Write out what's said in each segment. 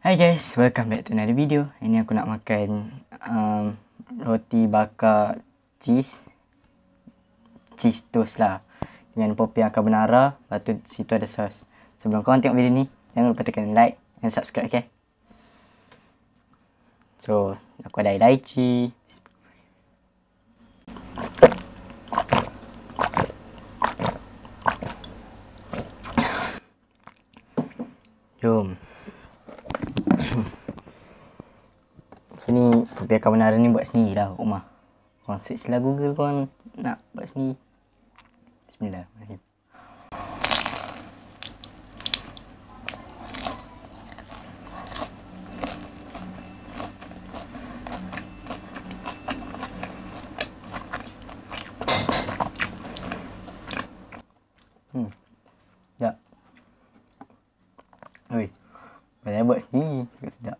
Hi guys, welcome back to another video. Ini aku nak makan um, roti bakar cheese. Cheese toast lah. Dengan popiah carbonara. Lepas tu situ ada sos. Sebelum korang tengok video ni, jangan lupa tekan like dan subscribe okay. So, aku ada lychee. Jom. So ni kopi carbonara ni buat sendiri lah kat rumah. Korang search lah Google korang nak buat sendiri. Bismillahirrahmanirrahim. Hmm. Sedap. Oi. Saya buat sendiri. Juga sedap.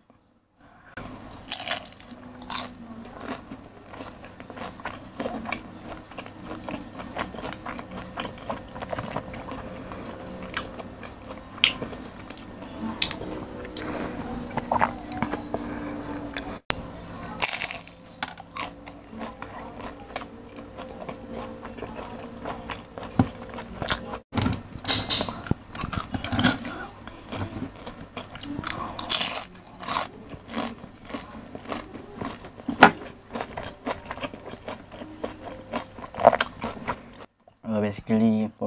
uh,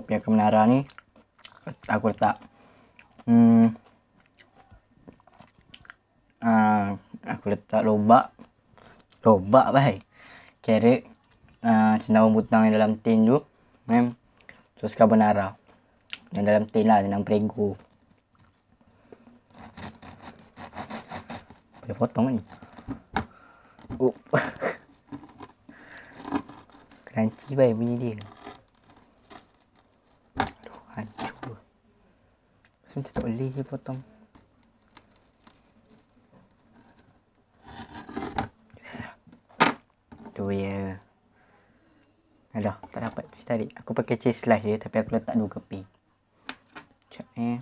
popiah kemenara ni aku letak hmm, uh, aku letak lobak lobak bahai carrot uh, cendawan butang yang dalam tin tu kan? Sos carbonara yang dalam tin lah dalam prego. Boleh potong ni? Oh. crunchy bahai bunyi dia Tak boleh je potong. Tu ya. Aduh, tak dapat tarik. Aku pakai cheese slice je tapi aku letak dua keping. Sekejap. Eh.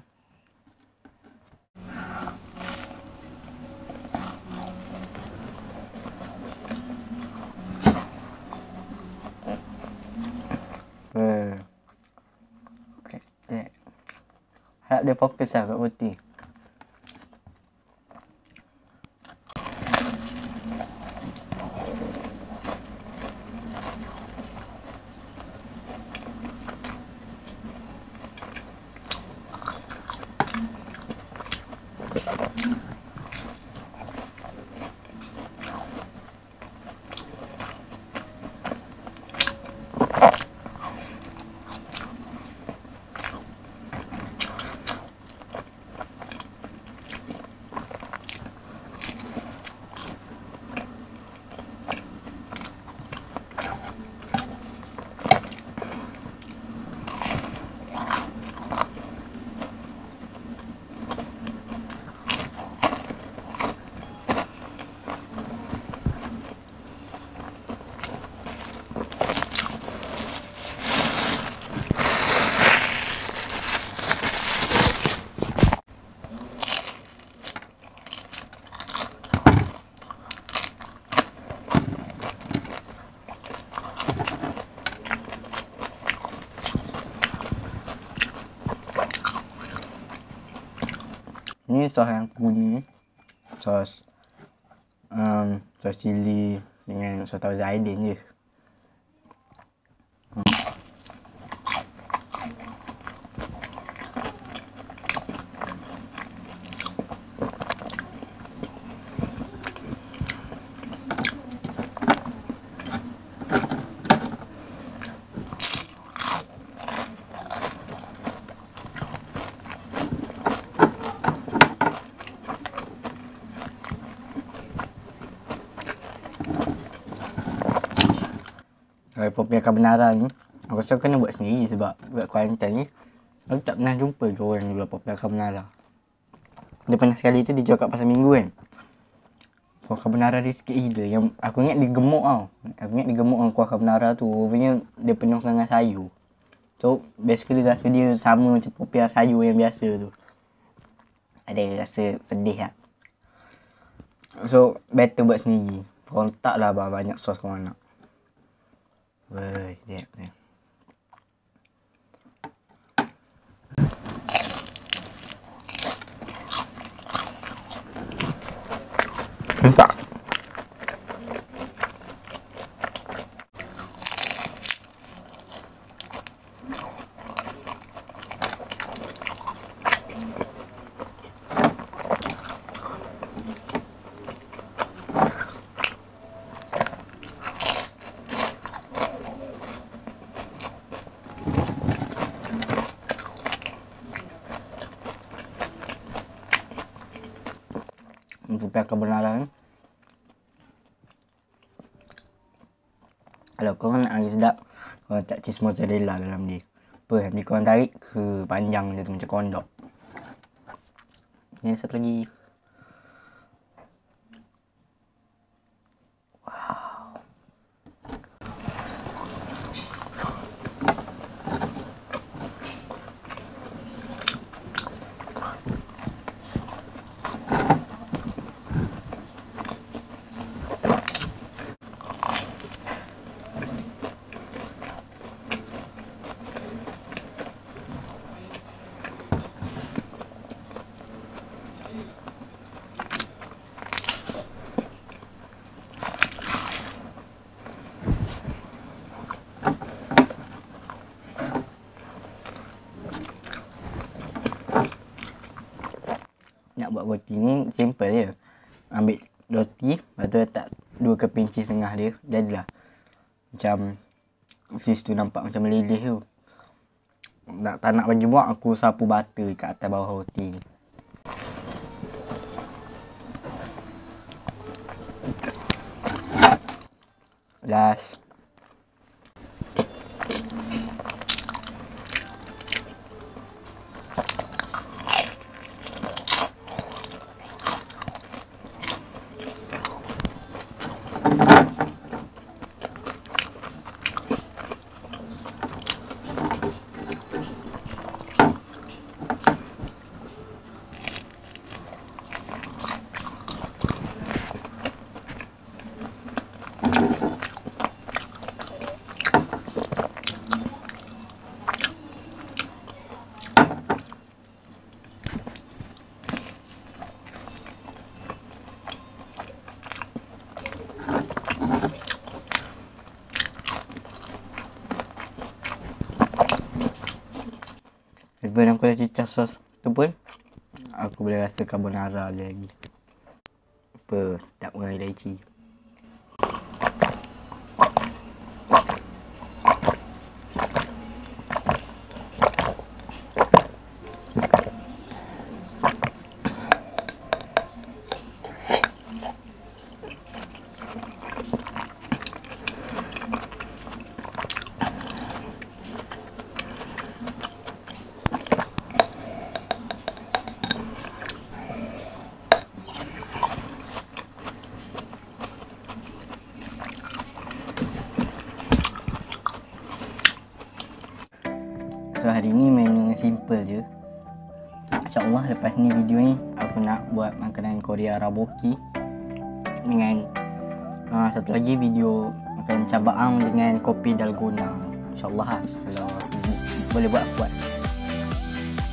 Okay. okay. Harap dia fokus lah kat roti. Ni sos yang ni. Sos um, sos cili dengan sos tahu zaidin je. Kalau popiah carbonara ni Aku rasa kena buat sendiri sebab Buat Kuantan ni Aku tak pernah jumpa ke orang yang jual popiah carbonara Dia pernah sekali tu dia jual kat pasar minggu kan. Kuah carbonara dia sikit gila. Yang aku ingat dia gemuk tau. Aku ingat dia gemuk dengan kuah carbonara tu. Rupanya dia penuh dengan sayur. So basically rasa dia sama macam popiah sayur yang biasa tu. Ada rasa sedih lah. So better buat sendiri. Kau tak lah banyak sos kau nak. เลยเนี่ยเนี่ยไม่ตัก pihak kebenaran kalau korang nak lagi sedap korang tak cheese mozzarella dalam dia. Apa nanti korang tarik ke panjang je tu macam kondok. Ni satu lagi nak buat roti ni simple je. Ambil roti, lepas tu letak dua keping cheese tengah dia. Jadilah. Macam cheese tu nampak macam meleleh tu. Nak, tak nak bagi buat, aku sapu butter kat atas bawah roti ni. Last. Even aku dah cicah sos tu pun Aku boleh rasa carbonara je lagi. Apa sedap dengan elaici Lepas ni video ni Aku nak buat makanan Korea Raboki Dengan uh, Satu lagi video Makan cabaang dengan kopi dalgona. InsyaAllah lah Kalau boleh buat aku buat.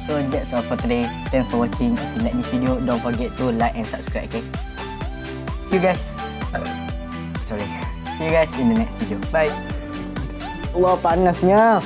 So that's all for today. Thanks for watching. If you like this video Don't forget to like and subscribe okay? See you guys. Sorry. See you guys in the next video. Bye. Allah panasnya